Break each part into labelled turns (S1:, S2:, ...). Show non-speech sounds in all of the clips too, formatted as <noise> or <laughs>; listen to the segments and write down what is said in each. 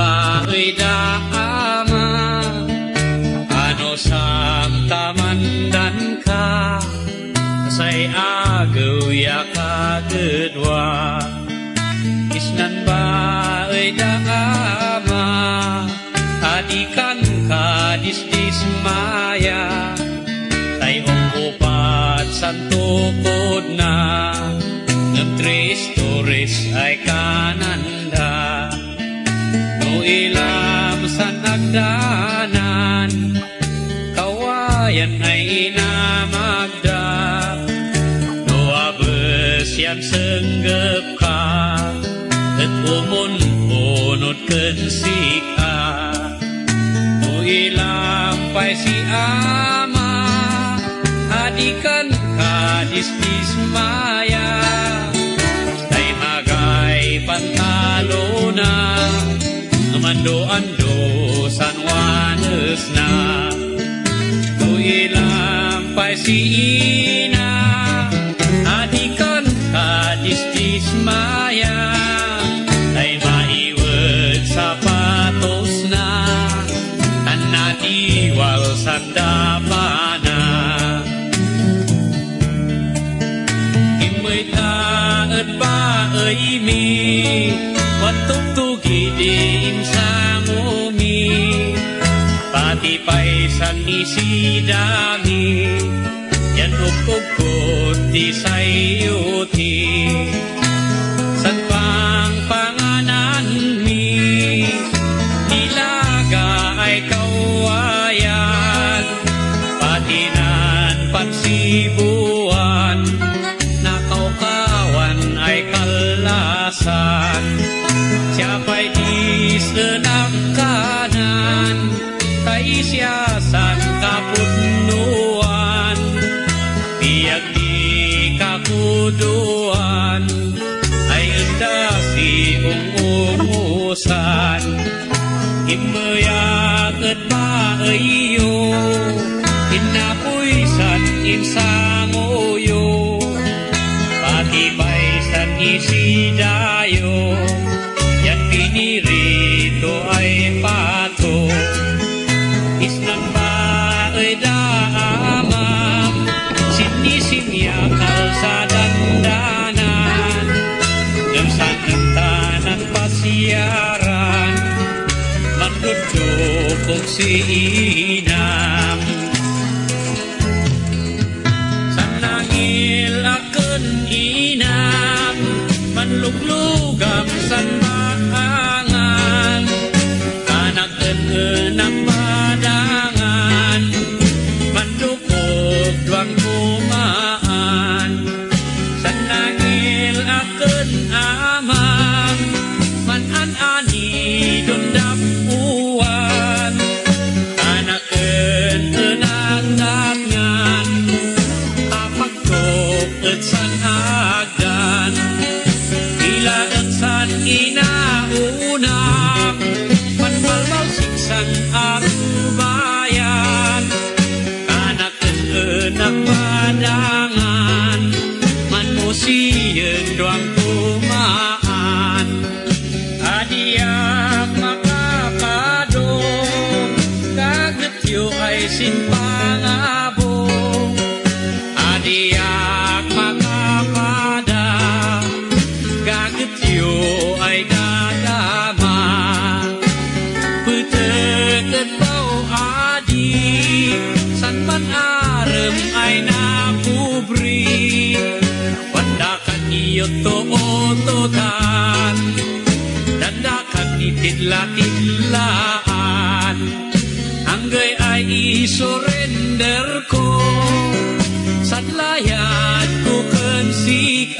S1: isnan ba ay daama ano sam tamandan ka? Say agaw ya kagedwa isnan ba ay daama adikan ka disdis maya tay upat santukod na ng tres torres ay kananda at umon punot kensika no ilam pay si ama adikan ka disdis maya tay magay pantalo na Mando-ando San Juanes na. Tuilang pay si 이미 완뚝뚝이 임상오미 바디바이산이 시다니 연옥꽃꽃이 사이오티 Kay siya sang kaputnuan Biag di kakuduan Ay enda si umusan Imayagat ba ayo Inapuisan insangoyo Patibay san isidayo siidam Sanangil akan inam Manluglugam san maangan Kanak tengenang badangan Mandukog duang kumaan Sanangil akan amang Manan ani dundang ototan Dandakan itidla-idlaan Anggay ay isurrender ko Sadlayat ko kensika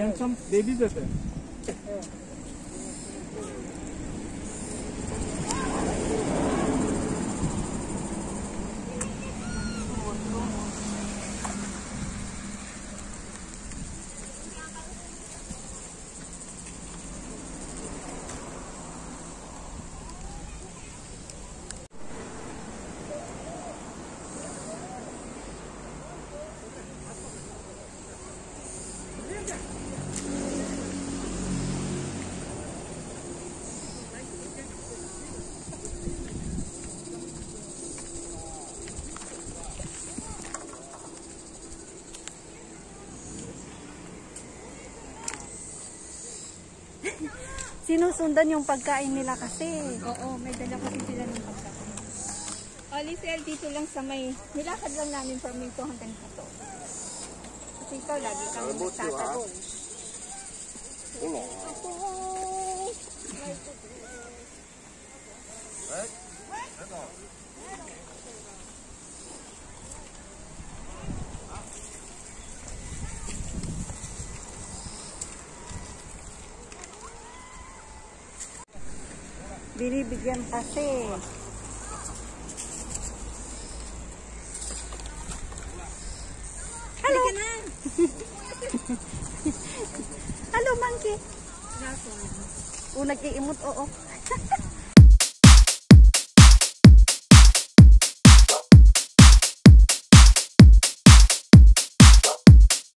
S2: handsome baby better. Yeah.
S3: Sinusundan yung pagkain nila kasi.
S4: Oo, may dala kasi sila ng pagkain. O, Lisel, dito lang sa may, nilakad lang namin from Minto hanggang dito. Kasi ikaw, lagi kami nagtatabon. Ako, may
S3: Binibigyan kasi. Hello. <laughs> Hello, monkey. O, nag-iimot, oo.